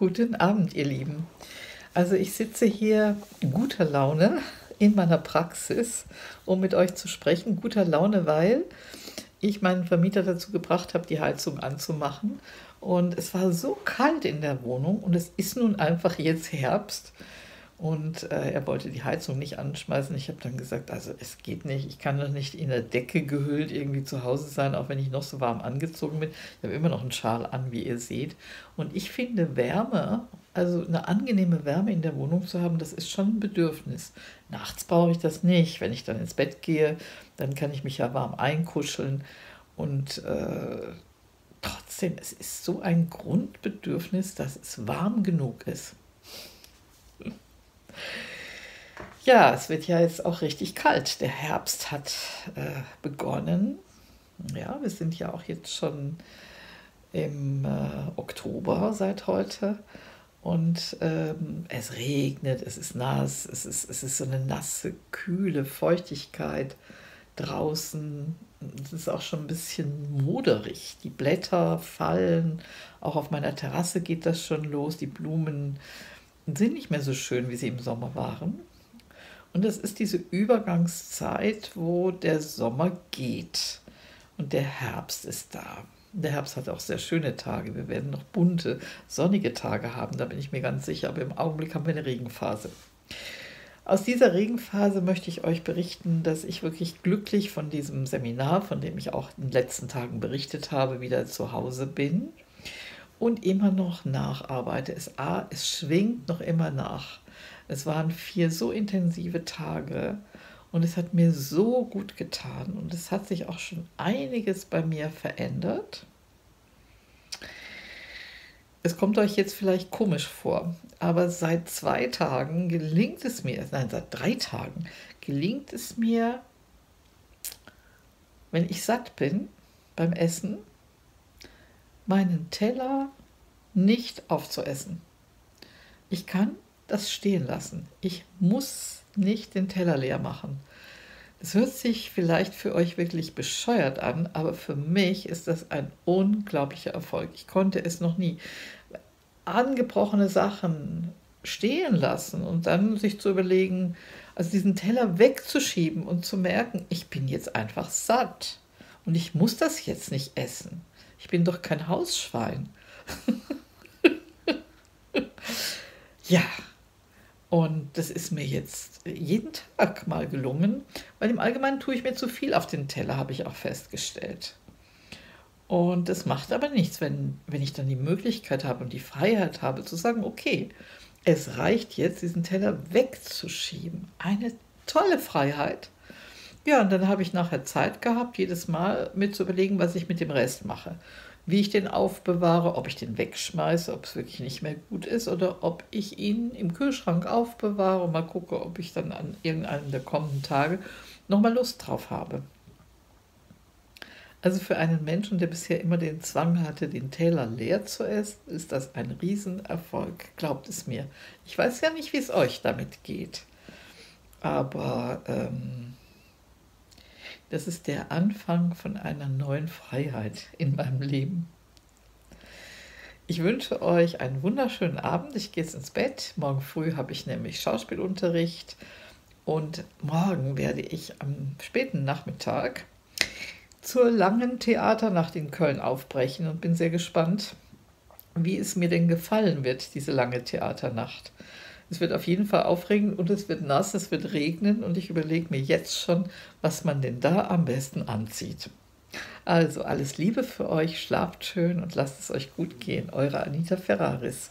Guten Abend, ihr Lieben. Also ich sitze hier guter Laune in meiner Praxis, um mit euch zu sprechen. Guter Laune, weil ich meinen Vermieter dazu gebracht habe, die Heizung anzumachen. Und es war so kalt in der Wohnung und es ist nun einfach jetzt Herbst. Und äh, er wollte die Heizung nicht anschmeißen. Ich habe dann gesagt, also es geht nicht. Ich kann doch nicht in der Decke gehüllt irgendwie zu Hause sein, auch wenn ich noch so warm angezogen bin. Ich habe immer noch einen Schal an, wie ihr seht. Und ich finde Wärme, also eine angenehme Wärme in der Wohnung zu haben, das ist schon ein Bedürfnis. Nachts brauche ich das nicht. Wenn ich dann ins Bett gehe, dann kann ich mich ja warm einkuscheln. Und äh, trotzdem, es ist so ein Grundbedürfnis, dass es warm genug ist. Ja, es wird ja jetzt auch richtig kalt. Der Herbst hat äh, begonnen. Ja, wir sind ja auch jetzt schon im äh, Oktober seit heute. Und ähm, es regnet, es ist nass, es ist, es ist so eine nasse, kühle Feuchtigkeit draußen. Es ist auch schon ein bisschen moderig. Die Blätter fallen, auch auf meiner Terrasse geht das schon los. Die Blumen sind nicht mehr so schön, wie sie im Sommer waren. Und das ist diese Übergangszeit, wo der Sommer geht und der Herbst ist da. Der Herbst hat auch sehr schöne Tage. Wir werden noch bunte, sonnige Tage haben, da bin ich mir ganz sicher. Aber im Augenblick haben wir eine Regenphase. Aus dieser Regenphase möchte ich euch berichten, dass ich wirklich glücklich von diesem Seminar, von dem ich auch in den letzten Tagen berichtet habe, wieder zu Hause bin und immer noch nacharbeite. Es, A, es schwingt noch immer nach. Es waren vier so intensive Tage und es hat mir so gut getan und es hat sich auch schon einiges bei mir verändert. Es kommt euch jetzt vielleicht komisch vor, aber seit zwei Tagen gelingt es mir, nein, seit drei Tagen gelingt es mir, wenn ich satt bin beim Essen, meinen Teller nicht aufzuessen. Ich kann das stehen lassen. Ich muss nicht den Teller leer machen. Das hört sich vielleicht für euch wirklich bescheuert an, aber für mich ist das ein unglaublicher Erfolg. Ich konnte es noch nie. Angebrochene Sachen stehen lassen und dann sich zu überlegen, also diesen Teller wegzuschieben und zu merken, ich bin jetzt einfach satt und ich muss das jetzt nicht essen. Ich bin doch kein Hausschwein. ja, und das ist mir jetzt jeden Tag mal gelungen, weil im Allgemeinen tue ich mir zu viel auf den Teller, habe ich auch festgestellt. Und das macht aber nichts, wenn, wenn ich dann die Möglichkeit habe und die Freiheit habe zu sagen, okay, es reicht jetzt, diesen Teller wegzuschieben. Eine tolle Freiheit. Ja, und dann habe ich nachher Zeit gehabt, jedes Mal mit zu überlegen, was ich mit dem Rest mache. Wie ich den aufbewahre, ob ich den wegschmeiße, ob es wirklich nicht mehr gut ist oder ob ich ihn im Kühlschrank aufbewahre und mal gucke, ob ich dann an irgendeinem der kommenden Tage nochmal Lust drauf habe. Also für einen Menschen, der bisher immer den Zwang hatte, den Teller leer zu essen, ist das ein Riesenerfolg, glaubt es mir. Ich weiß ja nicht, wie es euch damit geht, aber ähm, das ist der Anfang von einer neuen Freiheit in meinem Leben. Ich wünsche euch einen wunderschönen Abend. Ich gehe jetzt ins Bett. Morgen früh habe ich nämlich Schauspielunterricht und morgen werde ich am späten Nachmittag zur langen Theaternacht in Köln aufbrechen und bin sehr gespannt, wie es mir denn gefallen wird, diese lange Theaternacht. Es wird auf jeden Fall aufregend und es wird nass, es wird regnen und ich überlege mir jetzt schon, was man denn da am besten anzieht. Also alles Liebe für euch, schlaft schön und lasst es euch gut gehen. Eure Anita Ferraris.